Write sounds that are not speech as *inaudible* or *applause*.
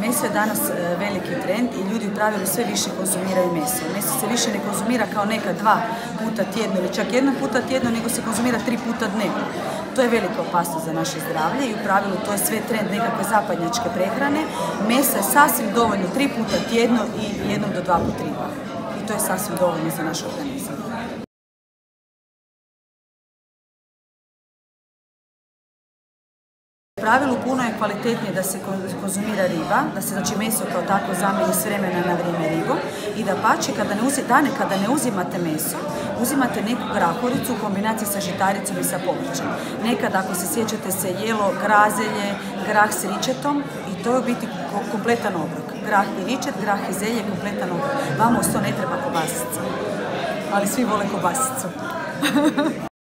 Meso je danas e, veliki trend i ljudi u pravilu sve više konzumiraju meso. Meso se više ne konzumira kao neka dva puta tjedno ili čak jedan puta tjedno, nego se konzumira tri puta dnevno. To je velika opasnost za naše zdravlje i u pravilu to je sve trend nekakve zapadnjačke prehrane. Mesa je sasvim dovoljno tri puta tjedno i jednom do dva puta riba. I to je sasvim dovoljno za naš organizam. Pravilu puno je kvalitetnije da se konzumira riba, da se znači meso kao tako zamijeni s vremena na vrijeme ribom i da pače kada ne uzimate, dane kada ne uzimate meso, uzimate neku grahoricu u kombinaciji sa žitaricom i sa povrćem. Nekad ako se sjećate se jelo grazelje, grah s ričetom i to je u biti kompletan obrok. Grah i ričet, grah i zelje, kompletan obrok. Vama uz to ne treba kobasica, ali svi vole kobasicu. *laughs*